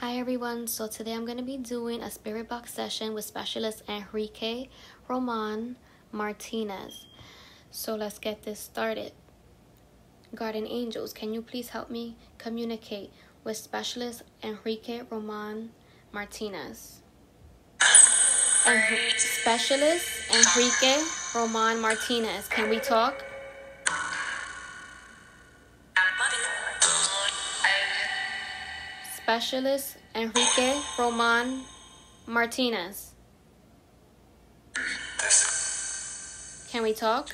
Hi everyone, so today I'm going to be doing a spirit box session with specialist Enrique Roman Martinez. So let's get this started. Guardian Angels, can you please help me communicate with specialist Enrique Roman Martinez? En- specialist Enrique Roman Martinez, can we talk? Specialist Enrique Roman Martinez. Can we talk?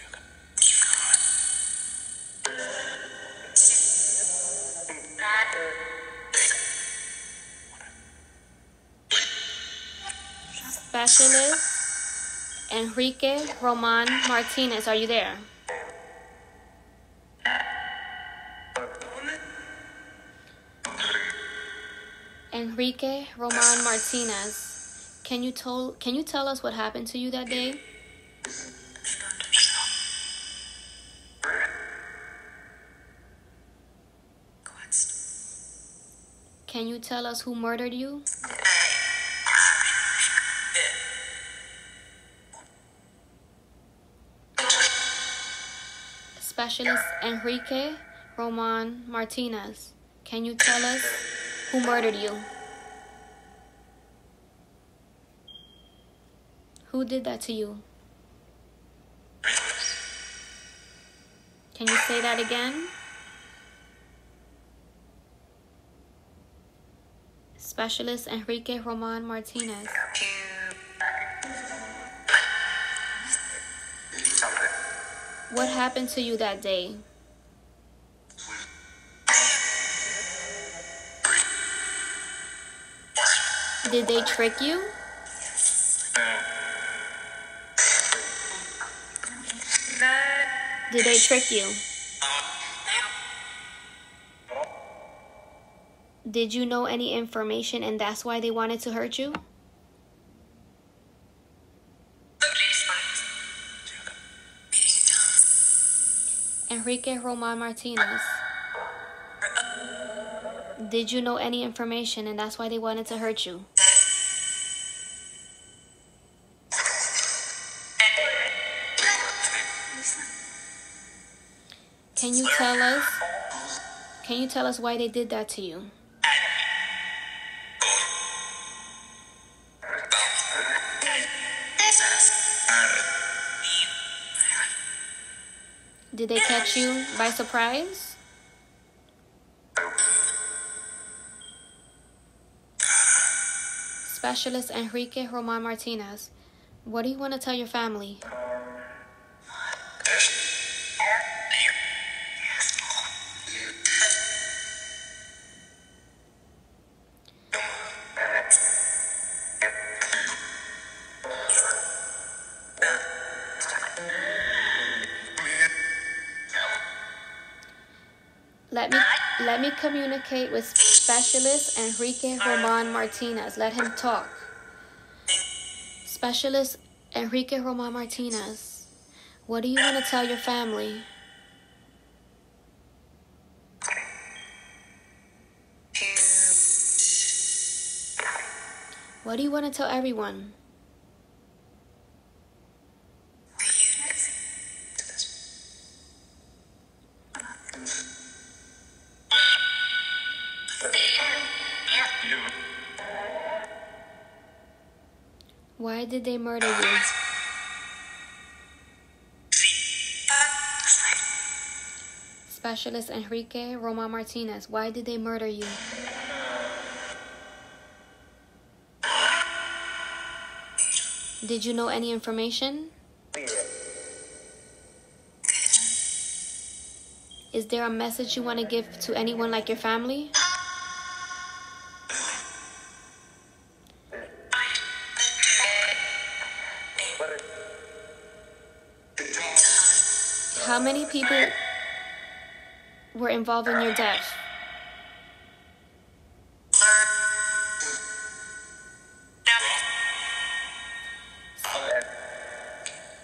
Specialist Enrique Roman Martinez, are you there? Enrique Roman Martinez, can you tell can you tell us what happened to you that day? Can you tell us who murdered you? Specialist Enrique Roman Martinez, can you tell us who murdered you? Who did that to you? Can you say that again? Specialist Enrique Roman Martinez. What happened to you that day? Did they trick you? Uh, Did they trick you? Did you know any information and that's why they wanted to hurt you? Enrique Roman Martinez. Did you know any information and that's why they wanted to hurt you? Can you tell us? Can you tell us why they did that to you? Did they catch you by surprise? Specialist Enrique Roman Martinez, what do you want to tell your family? Let me let me communicate with specialist Enrique Roman Martinez. Let him talk. Specialist Enrique Roman Martinez, what do you want to tell your family? What do you want to tell everyone? Why did they murder you? Specialist Enrique Roma Martinez, why did they murder you? Did you know any information? Is there a message you want to give to anyone like your family? How many people were involved in your death?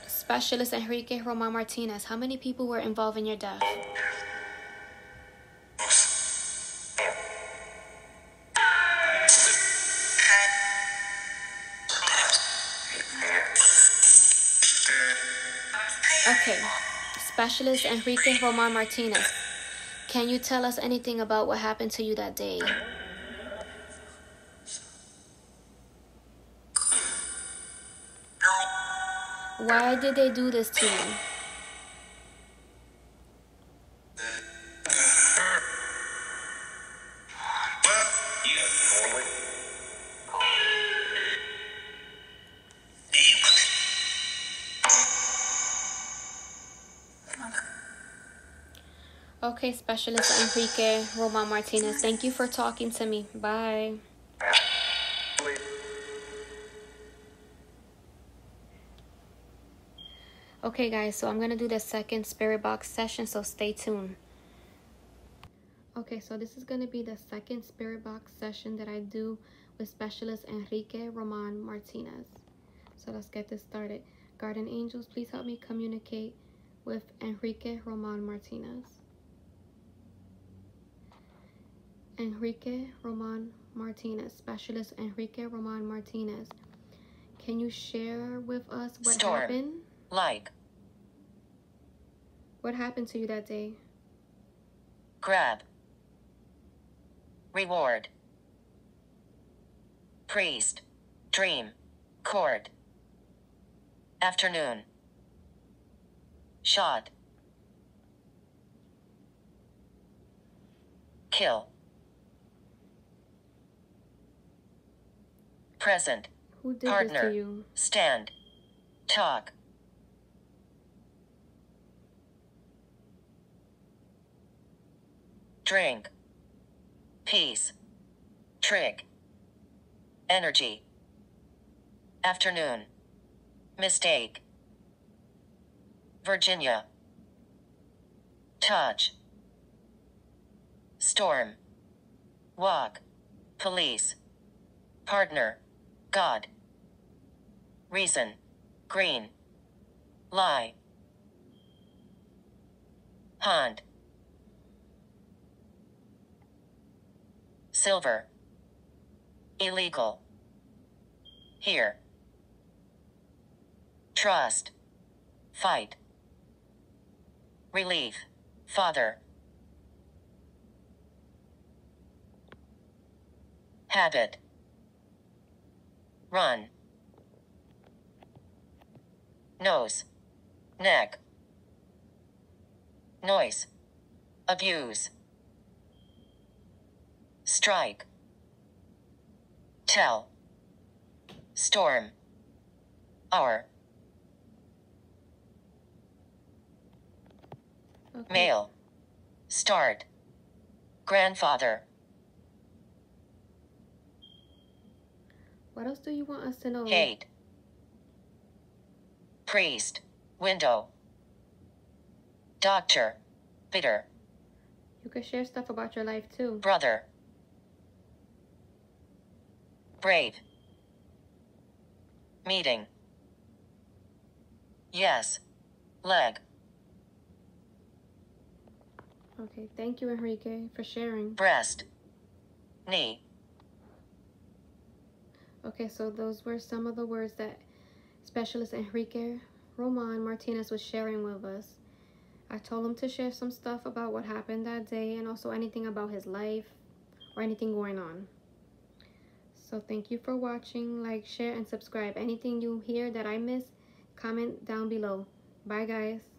Specialist Enrique Roman Martinez, how many people were involved in your death? Specialist Enrique Roman Martinez. Can you tell us anything about what happened to you that day? Why did they do this to you? Okay, Specialist Enrique Roman Martinez, thank you for talking to me. Bye. Okay, guys, so I'm going to do the second spirit box session, so stay tuned. Okay, so this is going to be the second spirit box session that I do with Specialist Enrique Roman Martinez. So let's get this started. Guardian Angels, please help me communicate with Enrique Roman Martinez. Enrique Roman Martinez, Specialist Enrique Roman Martinez. Can you share with us what Storm. happened? Like. What happened to you that day? Grab. Reward. Priest. Dream. Cord. Afternoon. Shot. Kill. Present. Who did Partner. this to you? Stand. Talk. Drink. Peace. Trig. Energy. Afternoon. Mistake. Virginia. Touch. Storm. Walk. Police. Partner. God. Reason. Green. Lie. Hunt. Silver. Illegal. Here. Trust. Fight. Relief. Father. Habit. Run. Nose. Neck. Noise. Abuse strike, tell, storm, hour, okay. male, start, grandfather. What else do you want us to know? Hate, priest, window, doctor, bitter. You could share stuff about your life too. Brother. Brave. Meeting. Yes. Leg. Okay, thank you, Enrique, for sharing. Breast. Knee. Okay, so those were some of the words that Specialist Enrique Roman Martinez was sharing with us. I told him to share some stuff about what happened that day and also anything about his life or anything going on. So thank you for watching. Like, share, and subscribe. Anything you hear that I miss, comment down below. Bye, guys.